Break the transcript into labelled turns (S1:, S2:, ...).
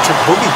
S1: Richard Boogie.